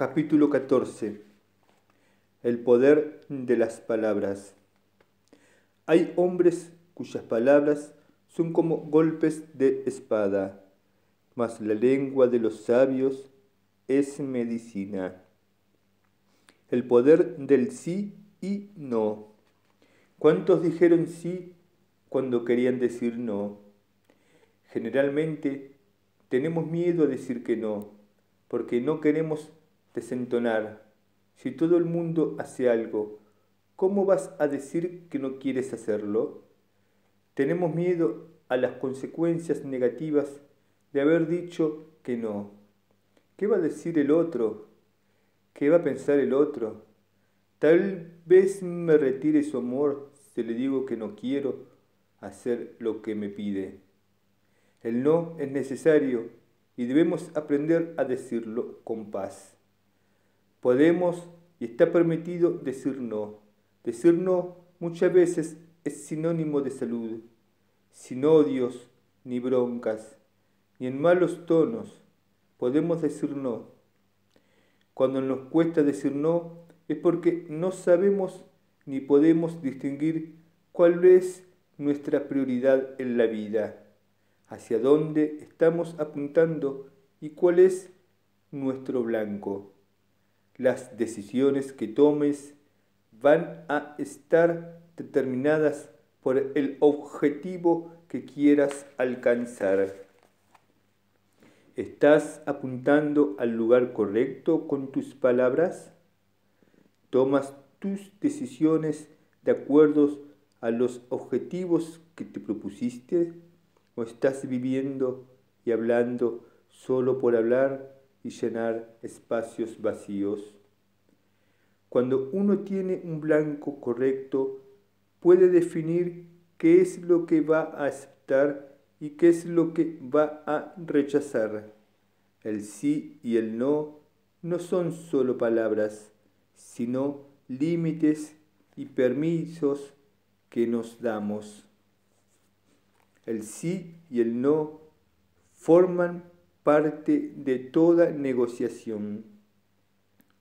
Capítulo 14 El poder de las palabras. Hay hombres cuyas palabras son como golpes de espada, mas la lengua de los sabios es medicina. El poder del sí y no. ¿Cuántos dijeron sí cuando querían decir no? Generalmente tenemos miedo a decir que no, porque no queremos desentonar. Si todo el mundo hace algo, ¿cómo vas a decir que no quieres hacerlo? Tenemos miedo a las consecuencias negativas de haber dicho que no. ¿Qué va a decir el otro? ¿Qué va a pensar el otro? Tal vez me retire su amor si le digo que no quiero hacer lo que me pide. El no es necesario y debemos aprender a decirlo con paz. Podemos y está permitido decir no. Decir no muchas veces es sinónimo de salud, sin odios ni broncas, ni en malos tonos. Podemos decir no. Cuando nos cuesta decir no es porque no sabemos ni podemos distinguir cuál es nuestra prioridad en la vida, hacia dónde estamos apuntando y cuál es nuestro blanco las decisiones que tomes van a estar determinadas por el objetivo que quieras alcanzar. ¿Estás apuntando al lugar correcto con tus palabras? ¿Tomas tus decisiones de acuerdo a los objetivos que te propusiste? ¿O estás viviendo y hablando solo por hablar y llenar espacios vacíos. Cuando uno tiene un blanco correcto, puede definir qué es lo que va a aceptar y qué es lo que va a rechazar. El sí y el no no son solo palabras, sino límites y permisos que nos damos. El sí y el no forman parte de toda negociación.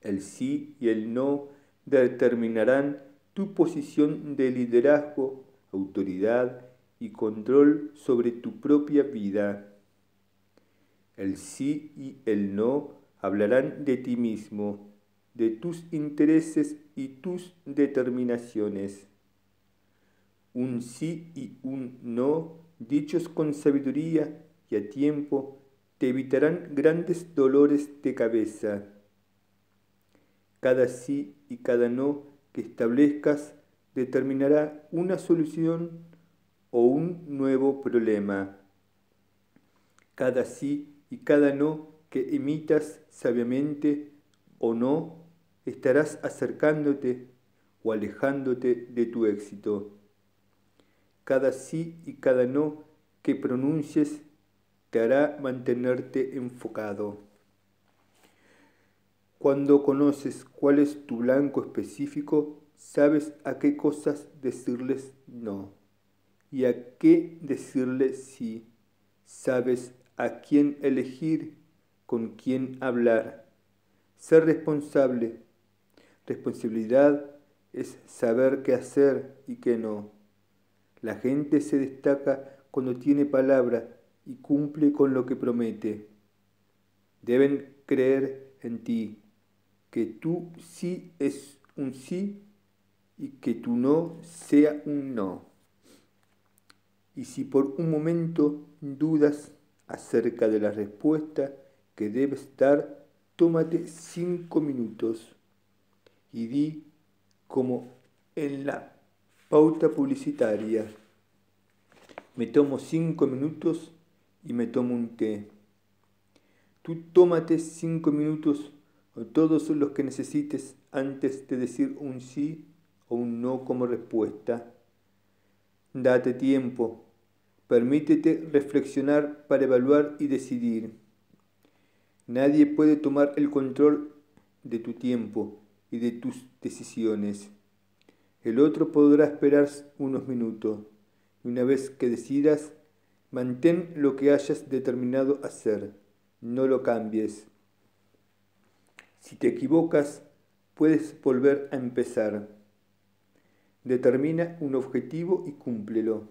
El sí y el no determinarán tu posición de liderazgo, autoridad y control sobre tu propia vida. El sí y el no hablarán de ti mismo, de tus intereses y tus determinaciones. Un sí y un no, dichos con sabiduría y a tiempo, te evitarán grandes dolores de cabeza. Cada sí y cada no que establezcas determinará una solución o un nuevo problema. Cada sí y cada no que emitas sabiamente o no, estarás acercándote o alejándote de tu éxito. Cada sí y cada no que pronuncies te hará mantenerte enfocado. Cuando conoces cuál es tu blanco específico, sabes a qué cosas decirles no y a qué decirles sí. Sabes a quién elegir, con quién hablar. Ser responsable. Responsabilidad es saber qué hacer y qué no. La gente se destaca cuando tiene palabra y cumple con lo que promete. Deben creer en ti, que tú sí es un sí y que tu no sea un no. Y si por un momento dudas acerca de la respuesta que debes dar, tómate cinco minutos y di como en la pauta publicitaria. Me tomo cinco minutos y me tomo un té. Tú tómate cinco minutos o todos los que necesites antes de decir un sí o un no como respuesta. Date tiempo, permítete reflexionar para evaluar y decidir. Nadie puede tomar el control de tu tiempo y de tus decisiones. El otro podrá esperar unos minutos y una vez que decidas, Mantén lo que hayas determinado hacer, no lo cambies. Si te equivocas, puedes volver a empezar. Determina un objetivo y cúmplelo.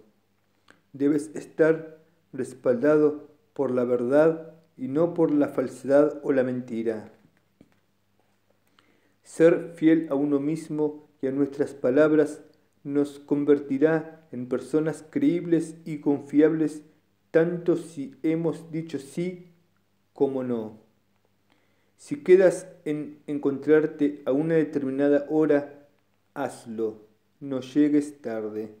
Debes estar respaldado por la verdad y no por la falsedad o la mentira. Ser fiel a uno mismo y a nuestras palabras nos convertirá en personas creíbles y confiables tanto si hemos dicho sí como no. Si quedas en encontrarte a una determinada hora, hazlo, no llegues tarde.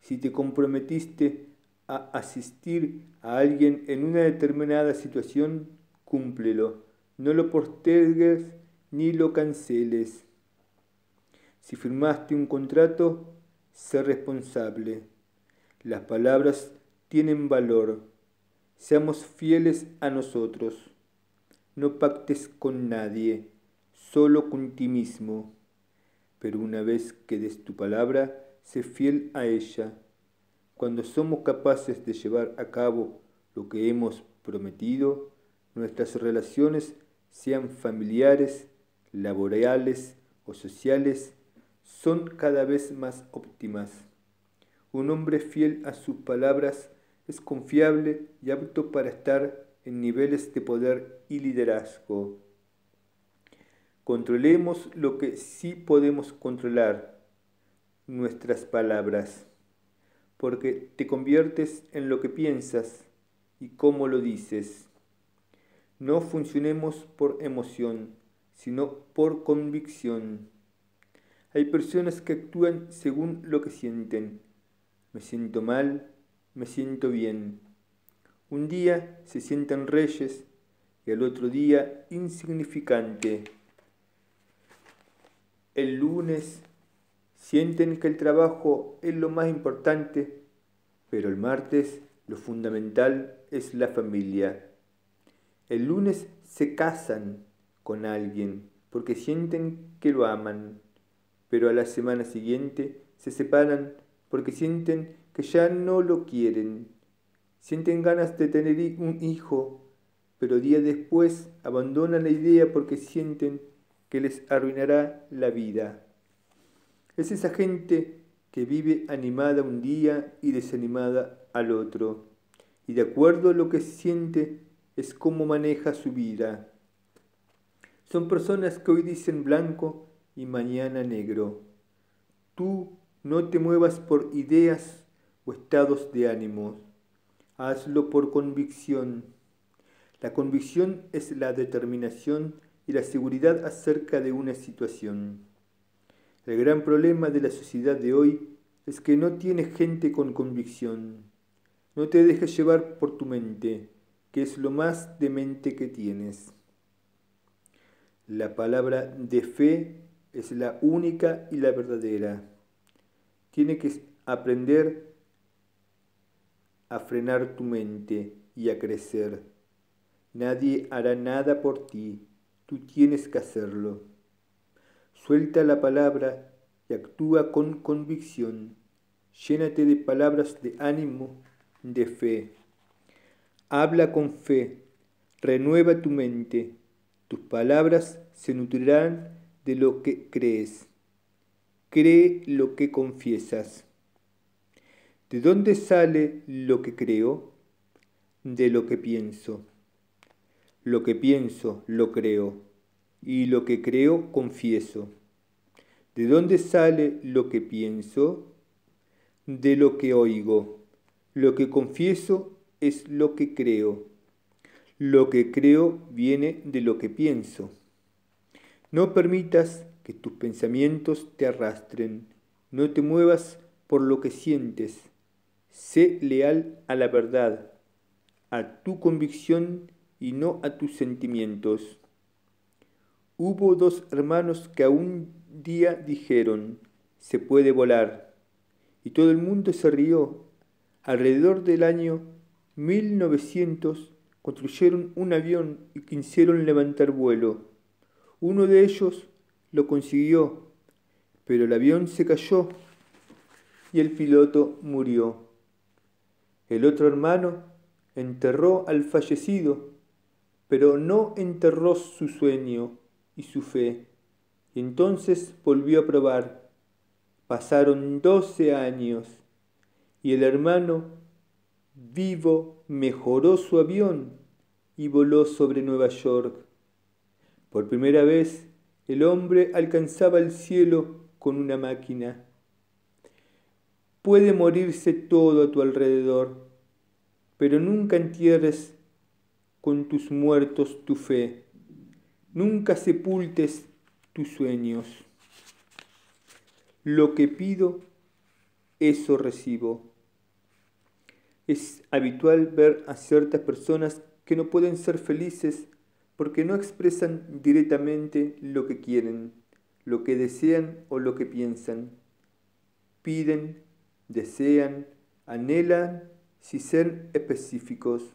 Si te comprometiste a asistir a alguien en una determinada situación, cúmplelo. No lo postergues ni lo canceles. Si firmaste un contrato, sé responsable. Las palabras tienen valor. Seamos fieles a nosotros. No pactes con nadie, solo con ti mismo. Pero una vez que des tu palabra, sé fiel a ella. Cuando somos capaces de llevar a cabo lo que hemos prometido, nuestras relaciones, sean familiares, laborales o sociales, son cada vez más óptimas. Un hombre fiel a sus palabras es confiable y apto para estar en niveles de poder y liderazgo. Controlemos lo que sí podemos controlar, nuestras palabras, porque te conviertes en lo que piensas y cómo lo dices. No funcionemos por emoción, sino por convicción. Hay personas que actúan según lo que sienten. Me siento mal, me siento bien. Un día se sientan reyes y al otro día insignificante. El lunes sienten que el trabajo es lo más importante, pero el martes lo fundamental es la familia. El lunes se casan con alguien porque sienten que lo aman pero a la semana siguiente se separan porque sienten que ya no lo quieren. Sienten ganas de tener un hijo, pero días después abandonan la idea porque sienten que les arruinará la vida. Es esa gente que vive animada un día y desanimada al otro, y de acuerdo a lo que siente es como maneja su vida. Son personas que hoy dicen blanco y mañana negro. Tú no te muevas por ideas o estados de ánimo, hazlo por convicción. La convicción es la determinación y la seguridad acerca de una situación. El gran problema de la sociedad de hoy es que no tiene gente con convicción. No te dejes llevar por tu mente, que es lo más demente que tienes. La palabra de fe es la única y la verdadera. Tiene que aprender a frenar tu mente y a crecer. Nadie hará nada por ti, tú tienes que hacerlo. Suelta la palabra y actúa con convicción. Llénate de palabras de ánimo, de fe. Habla con fe, renueva tu mente. Tus palabras se nutrirán de lo que crees. Cree lo que confiesas. ¿De dónde sale lo que creo? De lo que pienso. Lo que pienso, lo creo, y lo que creo, confieso. ¿De dónde sale lo que pienso? De lo que oigo. Lo que confieso es lo que creo. Lo que creo viene de lo que pienso. No permitas que tus pensamientos te arrastren. No te muevas por lo que sientes. Sé leal a la verdad, a tu convicción y no a tus sentimientos. Hubo dos hermanos que a un día dijeron, se puede volar, y todo el mundo se rió. Alrededor del año 1900 construyeron un avión y quisieron levantar vuelo. Uno de ellos lo consiguió, pero el avión se cayó y el piloto murió. El otro hermano enterró al fallecido, pero no enterró su sueño, y su fe. Y entonces volvió a probar. Pasaron doce años y el hermano vivo mejoró su avión y voló sobre Nueva York. Por primera vez el hombre alcanzaba el cielo con una máquina. Puede morirse todo a tu alrededor, pero nunca entierres con tus muertos tu fe, nunca sepultes tus sueños. Lo que pido, eso recibo. Es habitual ver a ciertas personas que no pueden ser felices porque no expresan directamente lo que quieren, lo que desean o lo que piensan. Piden, desean, anhelan si ser específicos.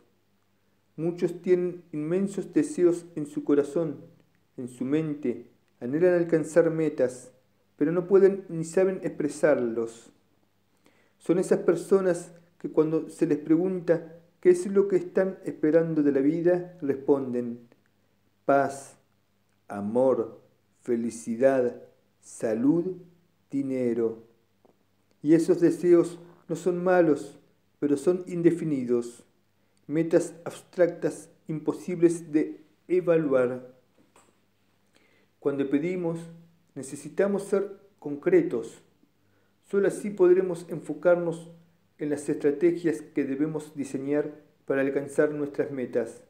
Muchos tienen inmensos deseos en su corazón, en su mente, anhelan alcanzar metas, pero no pueden ni saben expresarlos. Son esas personas que cuando se les pregunta qué es lo que están esperando de la vida, responden paz, amor, felicidad, salud, dinero. Y esos deseos no son malos, pero son indefinidos, metas abstractas imposibles de evaluar. Cuando pedimos, necesitamos ser concretos. Solo así podremos enfocarnos en las estrategias que debemos diseñar para alcanzar nuestras metas.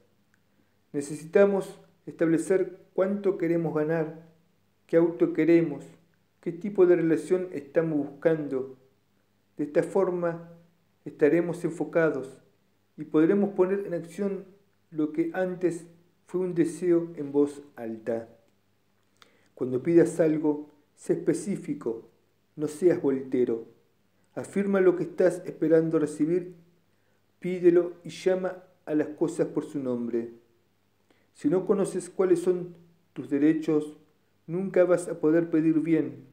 Necesitamos establecer cuánto queremos ganar, qué auto queremos, qué tipo de relación estamos buscando. De esta forma estaremos enfocados y podremos poner en acción lo que antes fue un deseo en voz alta. Cuando pidas algo, sé específico, no seas voltero. Afirma lo que estás esperando recibir, pídelo y llama a las cosas por su nombre. Si no conoces cuáles son tus derechos, nunca vas a poder pedir bien,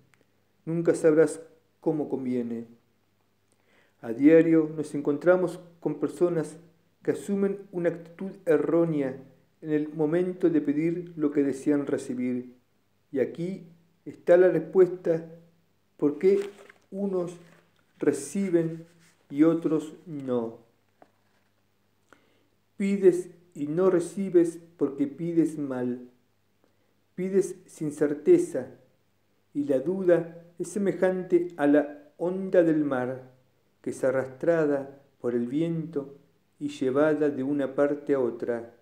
nunca sabrás cómo conviene. A diario nos encontramos con personas que asumen una actitud errónea en el momento de pedir lo que desean recibir. Y aquí está la respuesta por qué unos reciben y otros no. Pides y no recibes porque pides mal. Pides sin certeza y la duda es semejante a la onda del mar que es arrastrada por el viento y llevada de una parte a otra.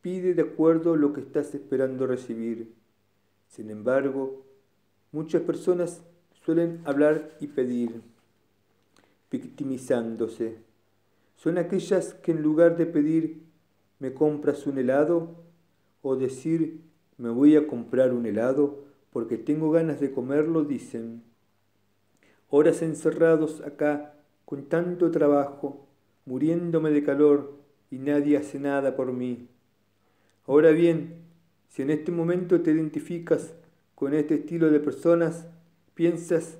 Pide de acuerdo lo que estás esperando recibir. Sin embargo, muchas personas suelen hablar y pedir, victimizándose. Son aquellas que en lugar de pedir ¿me compras un helado? O decir, me voy a comprar un helado porque tengo ganas de comerlo, dicen. Horas encerrados acá, con tanto trabajo, muriéndome de calor y nadie hace nada por mí. Ahora bien, si en este momento te identificas con este estilo de personas, piensas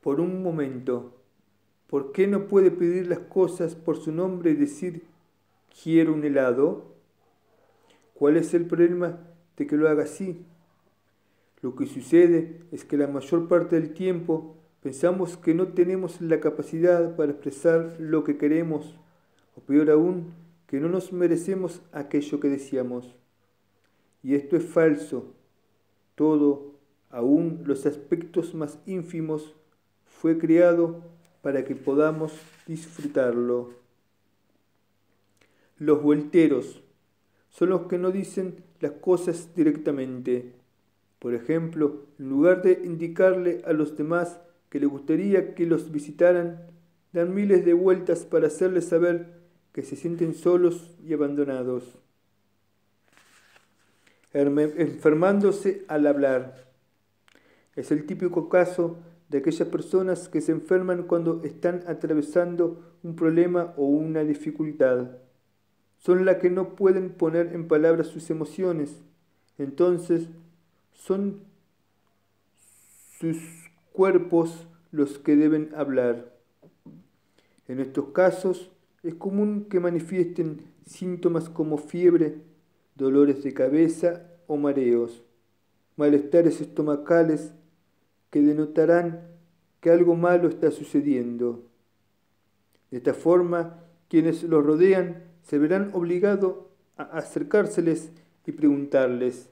por un momento, ¿por qué no puede pedir las cosas por su nombre y decir, quiero un helado? ¿Cuál es el problema de que lo haga así? Lo que sucede es que la mayor parte del tiempo pensamos que no tenemos la capacidad para expresar lo que queremos, o peor aún, que no nos merecemos aquello que deseamos. Y esto es falso. Todo, aún los aspectos más ínfimos, fue creado para que podamos disfrutarlo. Los vuelteros son los que no dicen las cosas directamente. Por ejemplo, en lugar de indicarle a los demás que les gustaría que los visitaran, dan miles de vueltas para hacerles saber que se sienten solos y abandonados, enfermándose al hablar. Es el típico caso de aquellas personas que se enferman cuando están atravesando un problema o una dificultad son las que no pueden poner en palabras sus emociones. Entonces, son sus cuerpos los que deben hablar. En estos casos, es común que manifiesten síntomas como fiebre, dolores de cabeza o mareos. malestares estomacales que denotarán que algo malo está sucediendo. De esta forma, quienes los rodean se verán obligados a acercárseles y preguntarles,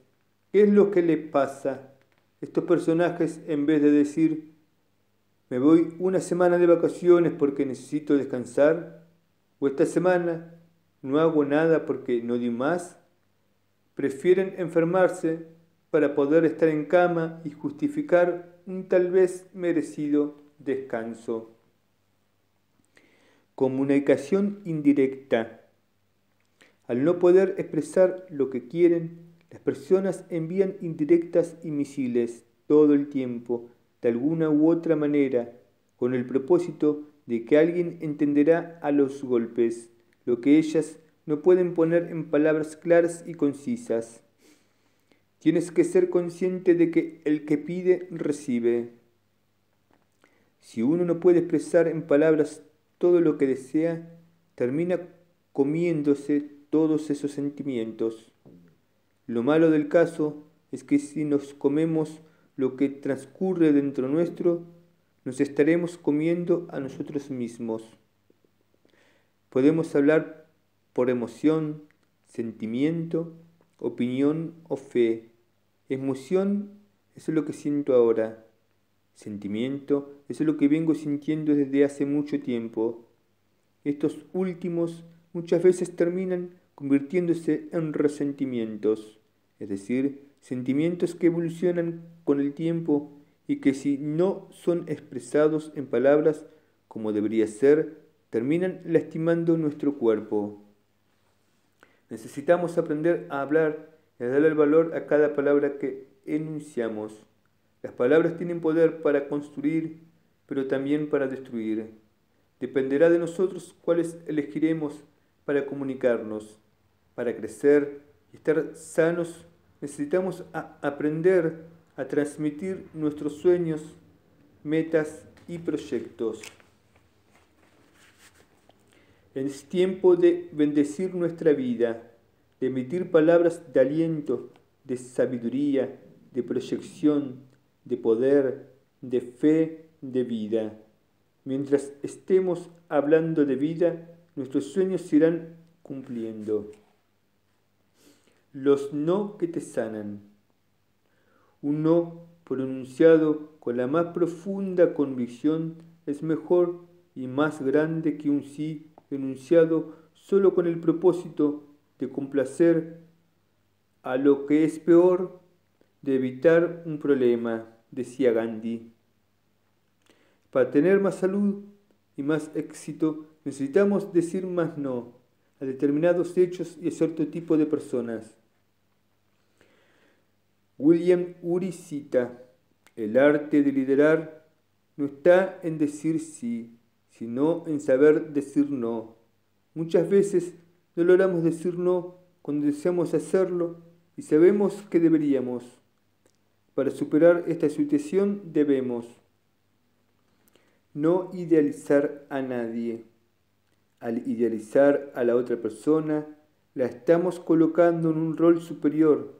¿qué es lo que le pasa? Estos personajes, en vez de decir, me voy una semana de vacaciones porque necesito descansar, o esta semana no hago nada porque no di más, prefieren enfermarse para poder estar en cama y justificar un tal vez merecido descanso. Comunicación indirecta. Al no poder expresar lo que quieren, las personas envían indirectas y misiles todo el tiempo, de alguna u otra manera, con el propósito de que alguien entenderá a los golpes lo que ellas no pueden poner en palabras claras y concisas. Tienes que ser consciente de que el que pide, recibe. Si uno no puede expresar en palabras todo lo que desea, termina comiéndose todos esos sentimientos. Lo malo del caso es que si nos comemos lo que transcurre dentro nuestro, nos estaremos comiendo a nosotros mismos. Podemos hablar por emoción, sentimiento, opinión o fe. Emoción es lo que siento ahora. Sentimiento es lo que vengo sintiendo desde hace mucho tiempo. Estos últimos muchas veces terminan convirtiéndose en resentimientos, es decir, sentimientos que evolucionan con el tiempo y que si no son expresados en palabras como debería ser, terminan lastimando nuestro cuerpo. Necesitamos aprender a hablar y a darle el valor a cada palabra que enunciamos. Las palabras tienen poder para construir, pero también para destruir. Dependerá de nosotros cuáles elegiremos para comunicarnos, para crecer y estar sanos. Necesitamos aprender a transmitir nuestros sueños, metas y proyectos. Es tiempo de bendecir nuestra vida, de emitir palabras de aliento, de sabiduría, de proyección, de poder, de fe, de vida. Mientras estemos hablando de vida, nuestros sueños se irán cumpliendo. Los no que te sanan. Un no pronunciado con la más profunda convicción es mejor y más grande que un sí enunciado solo con el propósito de complacer a lo que es peor, de evitar un problema, decía Gandhi. Para tener más salud y más éxito necesitamos decir más no a determinados hechos y a cierto tipo de personas. William Uri cita, el arte de liderar no está en decir sí, sino en saber decir no. Muchas veces no logramos decir no cuando deseamos hacerlo y sabemos que deberíamos. Para superar esta situación debemos no idealizar a nadie. Al idealizar a la otra persona, la estamos colocando en un rol superior,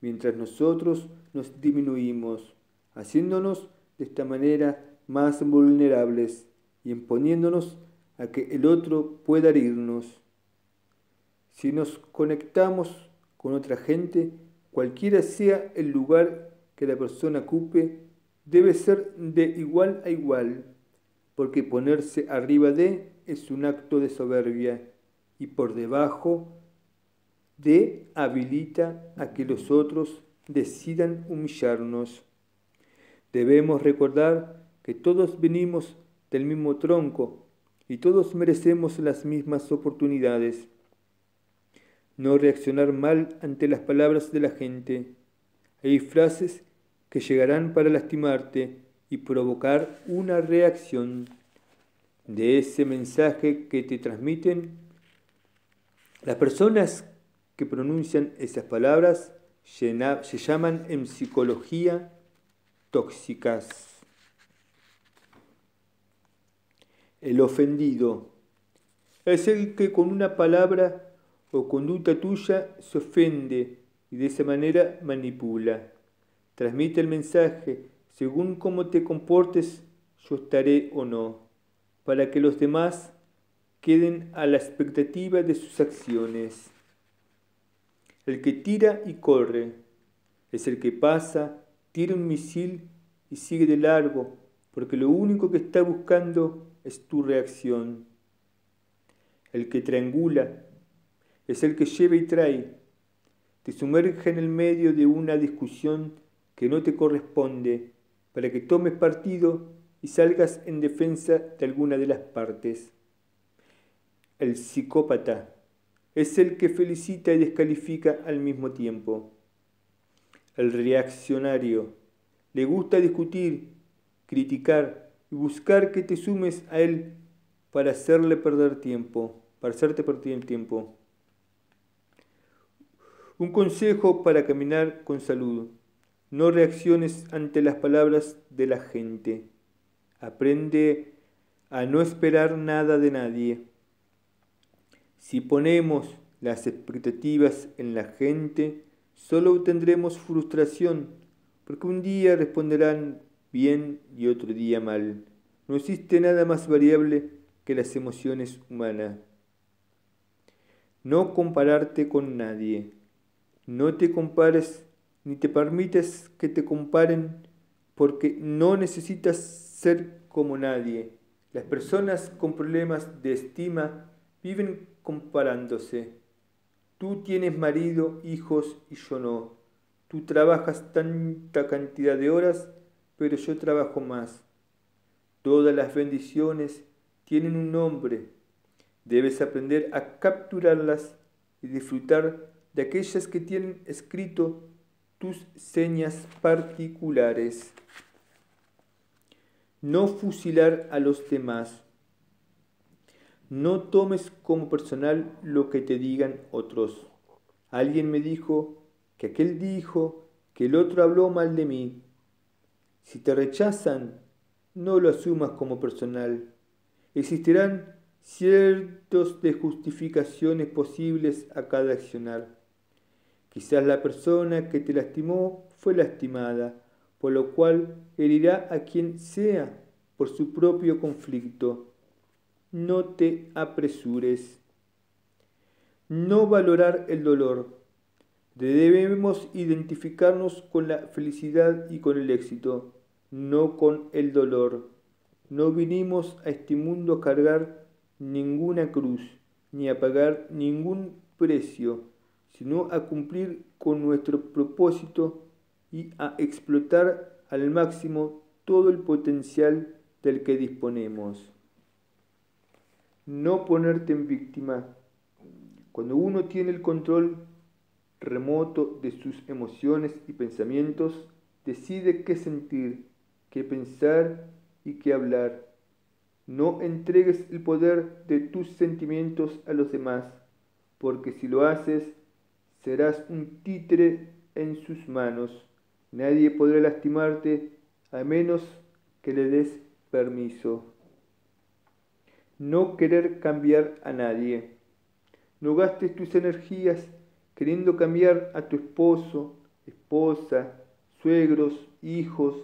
mientras nosotros nos disminuimos, haciéndonos de esta manera más vulnerables y imponiéndonos a que el otro pueda herirnos. Si nos conectamos con otra gente, cualquiera sea el lugar que la persona ocupe, debe ser de igual a igual, porque ponerse arriba de es un acto de soberbia y por debajo de habilita a que los otros decidan humillarnos. Debemos recordar que todos venimos del mismo tronco y todos merecemos las mismas oportunidades. No reaccionar mal ante las palabras de la gente. Hay frases que llegarán para lastimarte y provocar una reacción. De ese mensaje que te transmiten, las personas que pronuncian esas palabras se llaman en psicología tóxicas. El ofendido es el que con una palabra o conducta tuya se ofende y de esa manera manipula. Transmite el mensaje, según cómo te comportes, yo estaré o no, para que los demás queden a la expectativa de sus acciones. El que tira y corre es el que pasa, tira un misil y sigue de largo, porque lo único que está buscando es tu reacción. El que triangula es el que lleva y trae, te sumerge en el medio de una discusión que no te corresponde, para que tomes partido y salgas en defensa de alguna de las partes. El psicópata es el que felicita y descalifica al mismo tiempo. El reaccionario le gusta discutir, criticar y buscar que te sumes a él para hacerle perder tiempo, para hacerte perder el tiempo. Un consejo para caminar con salud. No reacciones ante las palabras de la gente. Aprende a no esperar nada de nadie. Si ponemos las expectativas en la gente, solo obtendremos frustración, porque un día responderán bien y otro día mal. No existe nada más variable que las emociones humanas. No compararte con nadie. No te compares ni te permites que te comparen porque no necesitas ser como nadie. Las personas con problemas de estima viven comparándose. Tú tienes marido, hijos y yo no. Tú trabajas tanta cantidad de horas, pero yo trabajo más. Todas las bendiciones tienen un nombre. Debes aprender a capturarlas y disfrutar de aquellas que tienen escrito tus señas particulares. No fusilar a los demás. No tomes como personal lo que te digan otros. Alguien me dijo que aquel dijo que el otro habló mal de mí. Si te rechazan, no lo asumas como personal. Existirán ciertos de justificaciones posibles a cada accionar. Quizás la persona que te lastimó fue lastimada, por lo cual herirá a quien sea por su propio conflicto. No te apresures. No valorar el dolor. Debemos identificarnos con la felicidad y con el éxito, no con el dolor. No vinimos a este mundo a cargar ninguna cruz, ni a pagar ningún precio sino a cumplir con nuestro propósito y a explotar al máximo todo el potencial del que disponemos. No ponerte en víctima. Cuando uno tiene el control remoto de sus emociones y pensamientos, decide qué sentir, qué pensar y qué hablar. No entregues el poder de tus sentimientos a los demás, porque si lo haces, serás un títere en sus manos. Nadie podrá lastimarte a menos que le des permiso. No querer cambiar a nadie. No gastes tus energías queriendo cambiar a tu esposo, esposa, suegros, hijos,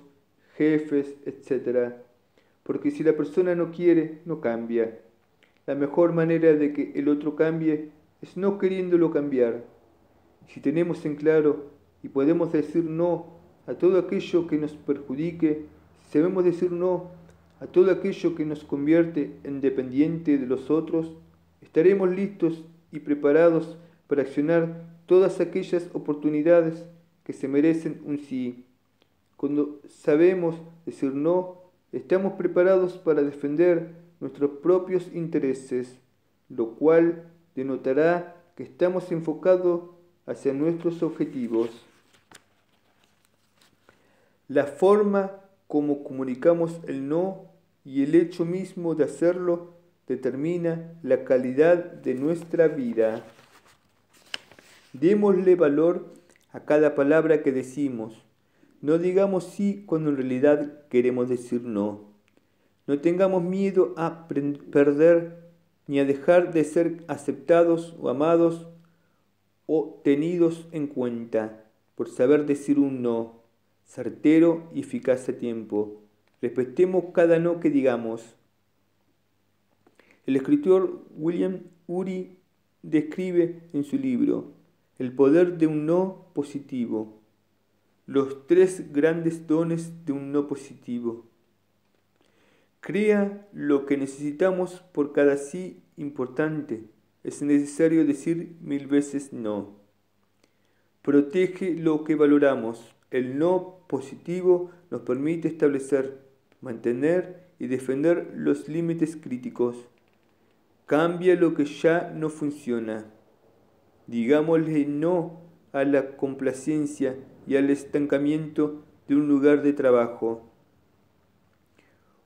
jefes, etc. Porque si la persona no quiere, no cambia. La mejor manera de que el otro cambie es no queriéndolo cambiar si tenemos en claro y podemos decir no a todo aquello que nos perjudique, si sabemos decir no a todo aquello que nos convierte en dependiente de los otros, estaremos listos y preparados para accionar todas aquellas oportunidades que se merecen un sí. Cuando sabemos decir no, estamos preparados para defender nuestros propios intereses, lo cual denotará que estamos enfocados hacia nuestros objetivos. La forma como comunicamos el no y el hecho mismo de hacerlo determina la calidad de nuestra vida. Démosle valor a cada palabra que decimos. No digamos sí cuando en realidad queremos decir no. No tengamos miedo a perder ni a dejar de ser aceptados o amados o tenidos en cuenta por saber decir un no. Certero y eficaz a tiempo. Respetemos cada no que digamos. El escritor William Uri describe en su libro El poder de un no positivo, los tres grandes dones de un no positivo. Crea lo que necesitamos por cada sí importante. Es necesario decir mil veces no. Protege lo que valoramos. El no positivo nos permite establecer, mantener y defender los límites críticos. Cambia lo que ya no funciona. Digámosle no a la complacencia y al estancamiento de un lugar de trabajo.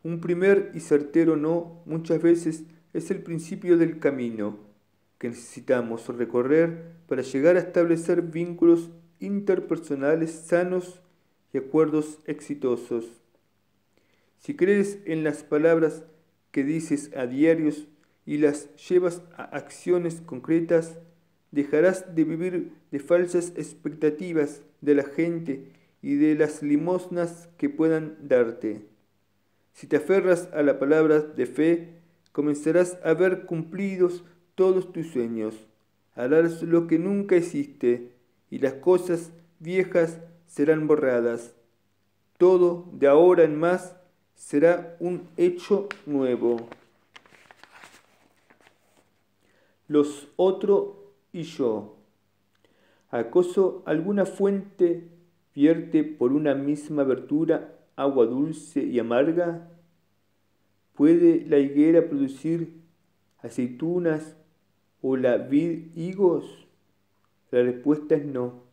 Un primer y certero no muchas veces es el principio del camino que necesitamos recorrer para llegar a establecer vínculos interpersonales sanos y acuerdos exitosos. Si crees en las palabras que dices a diarios y las llevas a acciones concretas, dejarás de vivir de falsas expectativas de la gente y de las limosnas que puedan darte. Si te aferras a la palabra de fe, comenzarás a ver cumplidos todos tus sueños, harás lo que nunca hiciste, y las cosas viejas serán borradas. Todo de ahora en más será un hecho nuevo. Los otro y yo. ¿Acaso alguna fuente vierte por una misma abertura agua dulce y amarga? ¿Puede la higuera producir aceitunas o la vid higos? La respuesta es no.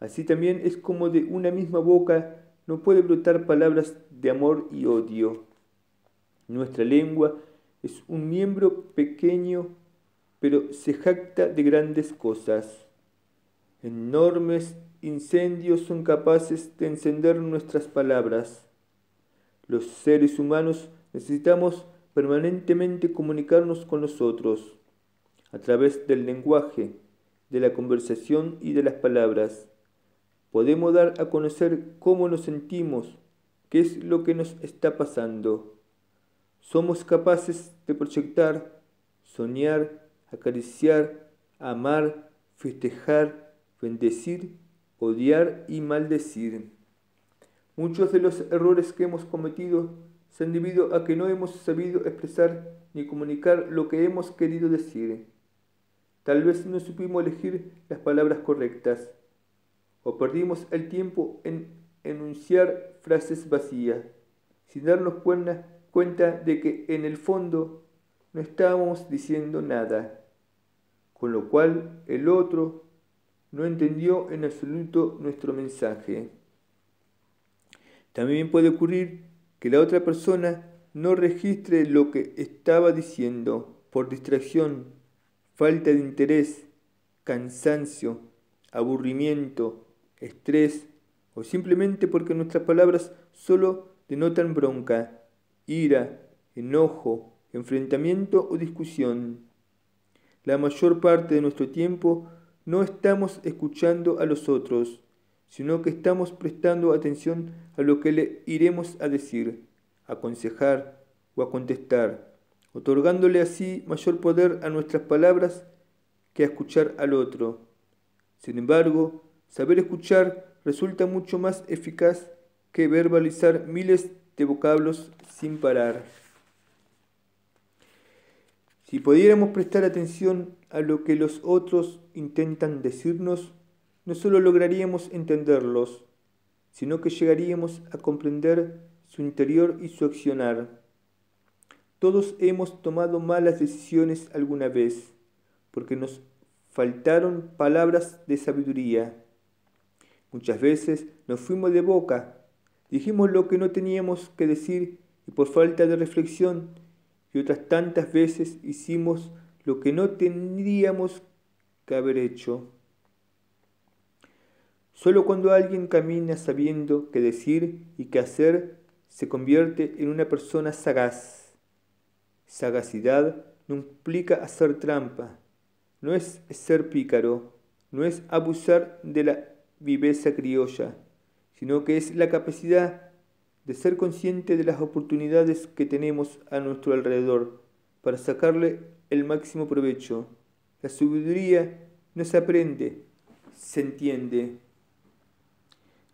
Así también es como de una misma boca no puede brotar palabras de amor y odio. Nuestra lengua es un miembro pequeño, pero se jacta de grandes cosas. Enormes incendios son capaces de encender nuestras palabras. Los seres humanos Necesitamos permanentemente comunicarnos con los otros a través del lenguaje, de la conversación y de las palabras. Podemos dar a conocer cómo nos sentimos, qué es lo que nos está pasando. Somos capaces de proyectar, soñar, acariciar, amar, festejar, bendecir, odiar y maldecir. Muchos de los errores que hemos cometido se han debido a que no hemos sabido expresar ni comunicar lo que hemos querido decir. Tal vez no supimos elegir las palabras correctas, o perdimos el tiempo en enunciar frases vacías, sin darnos cuenta, de que en el fondo no estábamos diciendo nada, con lo cual el otro no entendió en absoluto nuestro mensaje. También puede ocurrir que la otra persona no registre lo que estaba diciendo por distracción, falta de interés, cansancio, aburrimiento, estrés o simplemente porque nuestras palabras solo denotan bronca, ira, enojo, enfrentamiento o discusión. La mayor parte de nuestro tiempo no estamos escuchando a los otros, sino que estamos prestando atención a lo que le iremos a decir, aconsejar o a contestar, otorgándole así mayor poder a nuestras palabras que a escuchar al otro. Sin embargo, saber escuchar resulta mucho más eficaz que verbalizar miles de vocablos sin parar. Si pudiéramos prestar atención a lo que los otros intentan decirnos, no solo lograríamos entenderlos, sino que llegaríamos a comprender su interior y su accionar. Todos hemos tomado malas decisiones alguna vez, porque nos faltaron palabras de sabiduría. Muchas veces nos fuimos de boca, dijimos lo que no teníamos que decir y por falta de reflexión, y otras tantas veces hicimos lo que no tendríamos que haber hecho. Solo cuando alguien camina sabiendo qué decir y qué hacer, se convierte en una persona sagaz. Sagacidad no implica hacer trampa, no es ser pícaro, no es abusar de la viveza criolla, sino que es la capacidad de ser consciente de las oportunidades que tenemos a nuestro alrededor para sacarle el máximo provecho. La sabiduría no se aprende, se entiende.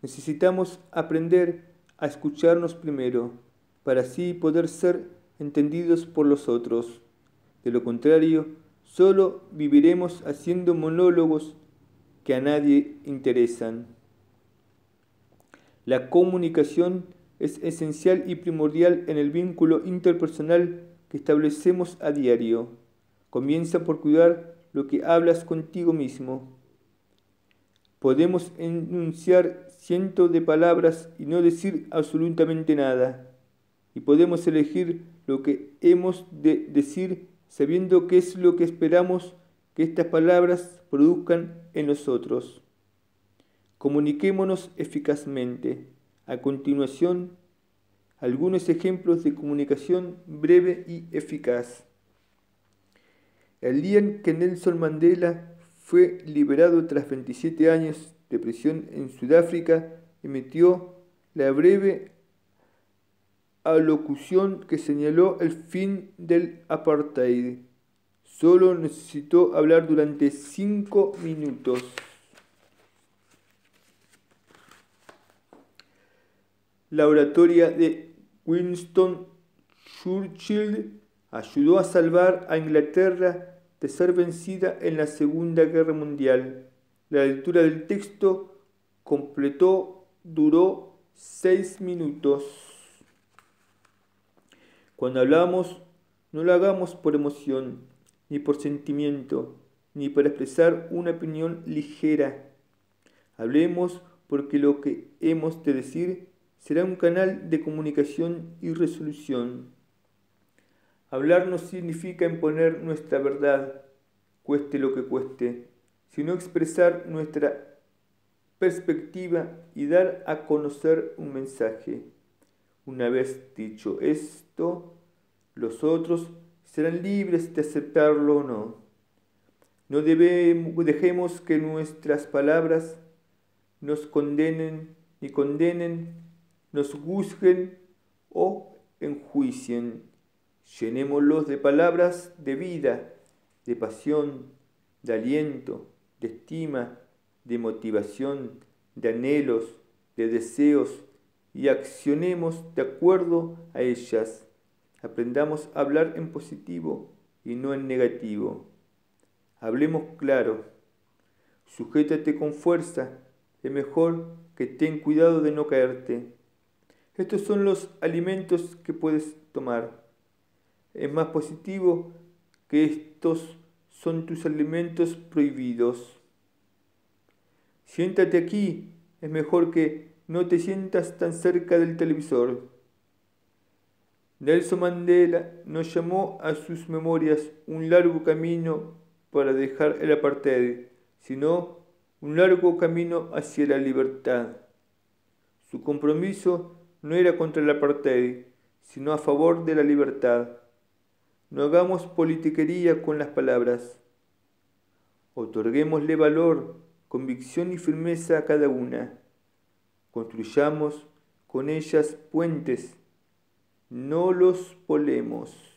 Necesitamos aprender a escucharnos primero, para así poder ser entendidos por los otros. De lo contrario, solo viviremos haciendo monólogos que a nadie interesan. La comunicación es esencial y primordial en el vínculo interpersonal que establecemos a diario. Comienza por cuidar lo que hablas contigo mismo. Podemos enunciar cientos de palabras y no decir absolutamente nada. Y podemos elegir lo que hemos de decir sabiendo qué es lo que esperamos que estas palabras produzcan en nosotros. Comuniquémonos eficazmente. A continuación, algunos ejemplos de comunicación breve y eficaz. El día en que Nelson Mandela fue liberado tras 27 años de prisión en Sudáfrica, emitió la breve alocución que señaló el fin del apartheid. Solo necesitó hablar durante cinco minutos. La oratoria de Winston Churchill ayudó a salvar a Inglaterra de ser vencida en la Segunda Guerra Mundial. La lectura del texto completó duró seis minutos. Cuando hablamos, no lo hagamos por emoción, ni por sentimiento, ni para expresar una opinión ligera. Hablemos porque lo que hemos de decir será un canal de comunicación y resolución. Hablar no significa imponer nuestra verdad, cueste lo que cueste, sino expresar nuestra perspectiva y dar a conocer un mensaje. Una vez dicho esto, los otros serán libres de aceptarlo o no. No debemos, dejemos que nuestras palabras nos condenen ni condenen, nos juzguen o enjuicien. Llenémoslos de palabras de vida, de pasión, de aliento, de estima, de motivación, de anhelos, de deseos, y accionemos de acuerdo a ellas. Aprendamos a hablar en positivo y no en negativo. Hablemos claro. Sujétate con fuerza. Es mejor que ten cuidado de no caerte. Estos son los alimentos que puedes tomar. Es más positivo que estos son tus alimentos prohibidos. Siéntate aquí. Es mejor que no te sientas tan cerca del televisor. Nelson Mandela nos llamó a sus memorias un largo camino para dejar el apartheid, sino un largo camino hacia la libertad. Su compromiso no era contra el apartheid, sino a favor de la libertad. No hagamos politiquería con las palabras. Otorguémosle valor, convicción y firmeza a cada una. Construyamos con ellas puentes, no los polemos.